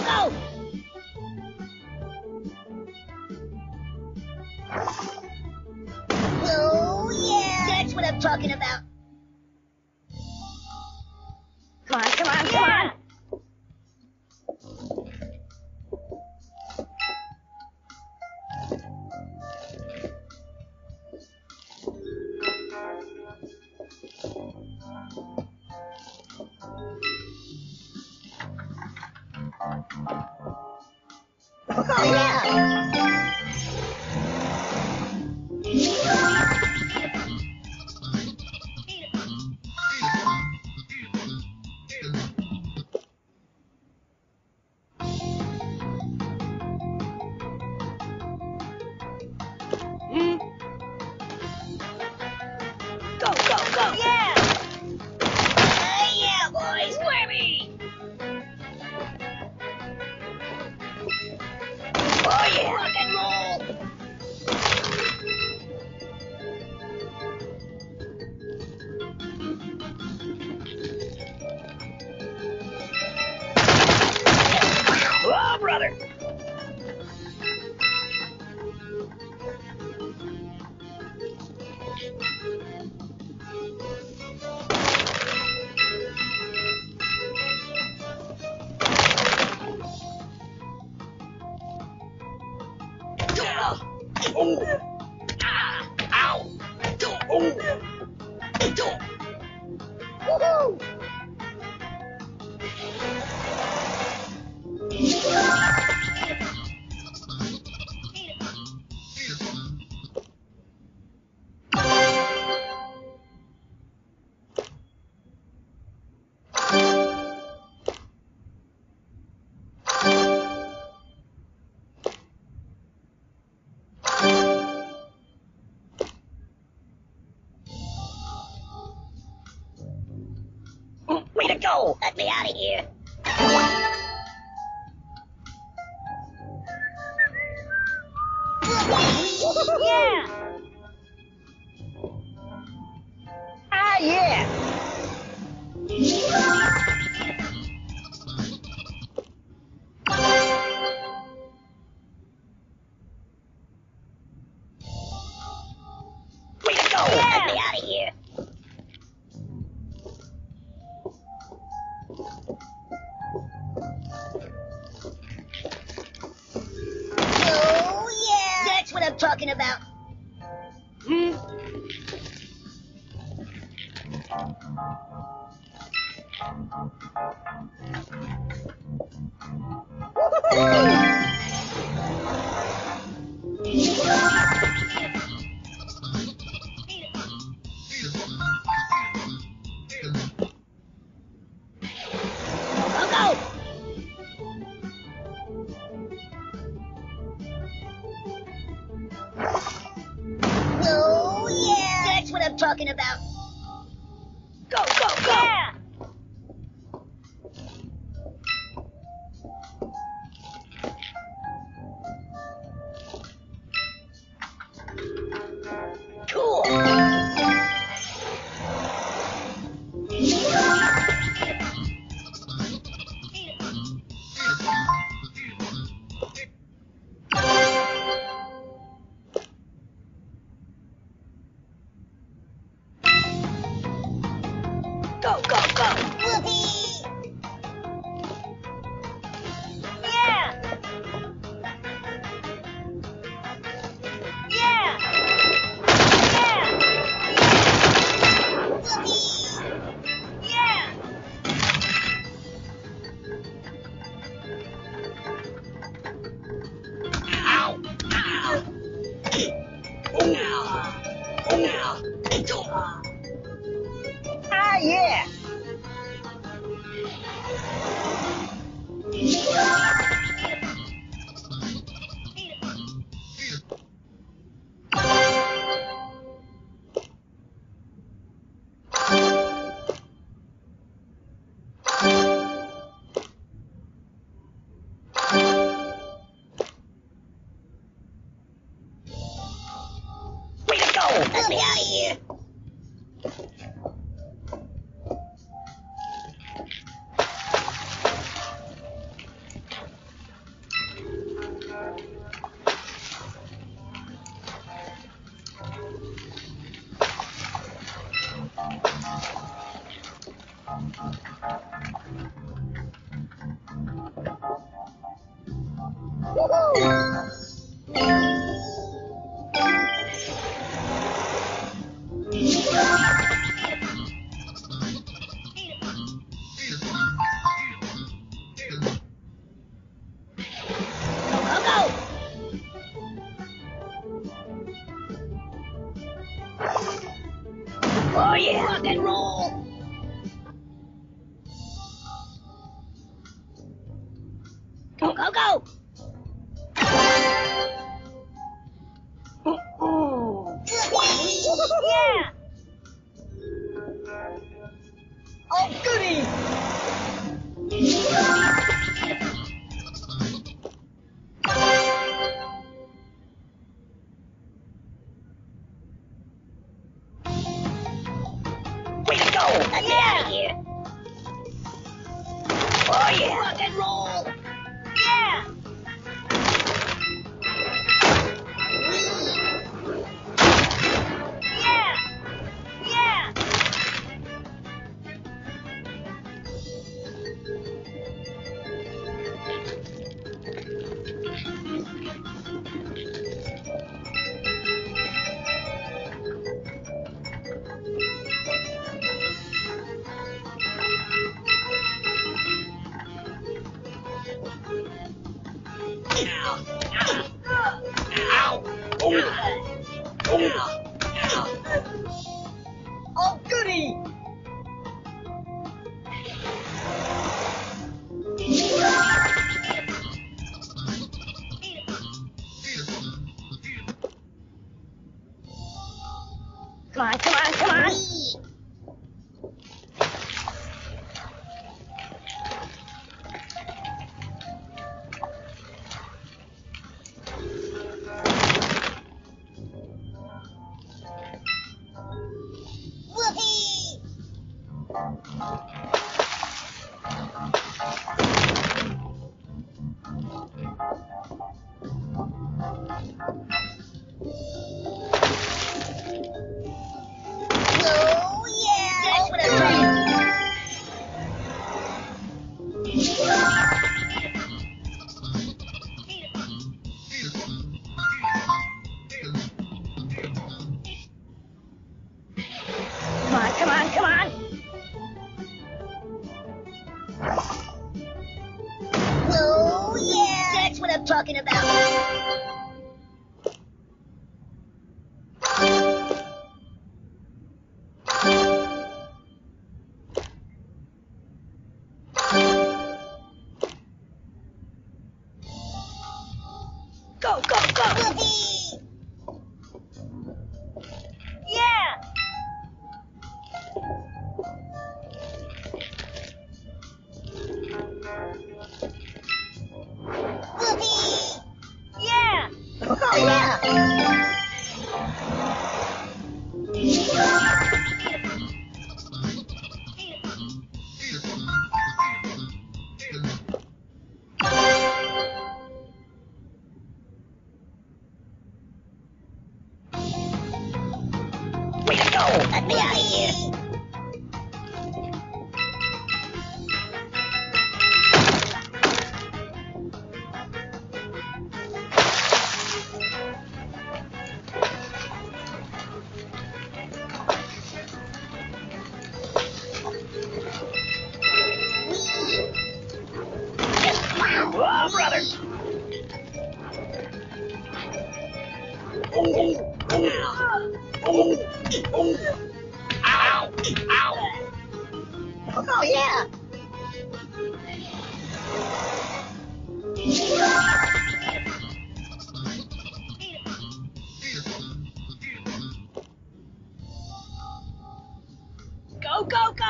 go! Oh, yeah! That's what I'm talking about. Come on, come on, come yeah. on! 好呀 go! Let me out of here! go, go. Oh yeah! Rock and roll! Go, go, Go, go,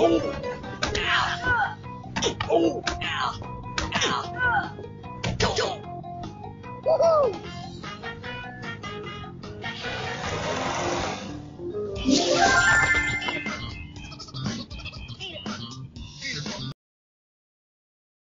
Oh.